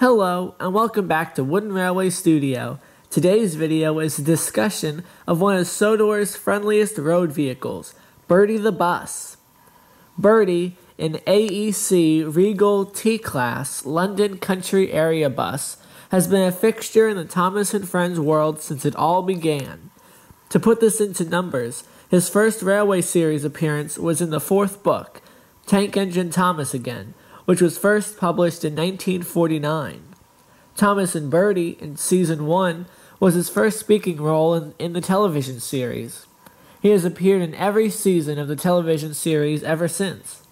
Hello and welcome back to Wooden Railway Studio. Today's video is a discussion of one of Sodor's friendliest road vehicles, Bertie the Bus. Bertie, an AEC Regal T-Class London Country Area Bus, has been a fixture in the Thomas and Friends world since it all began. To put this into numbers, his first Railway Series appearance was in the fourth book, Tank Engine Thomas Again, which was first published in 1949. Thomas and Bertie in Season 1 was his first speaking role in, in the television series. He has appeared in every season of the television series ever since.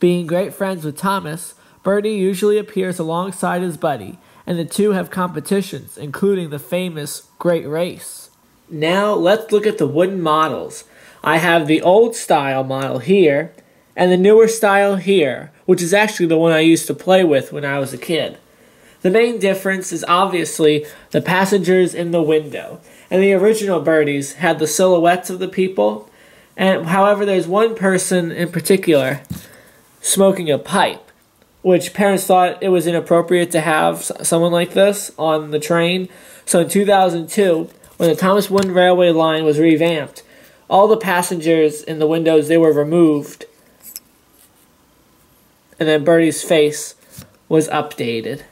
Being great friends with Thomas, Bertie usually appears alongside his buddy, and the two have competitions, including the famous Great Race. Now let's look at the wooden models. I have the old style model here, and the newer style here, which is actually the one I used to play with when I was a kid. The main difference is obviously the passengers in the window. And the original Berties had the silhouettes of the people. And however, there's one person in particular smoking a pipe, which parents thought it was inappropriate to have someone like this on the train. So in 2002, when the Thomas Wooden Railway line was revamped, all the passengers in the windows they were removed, and then Bertie's face was updated.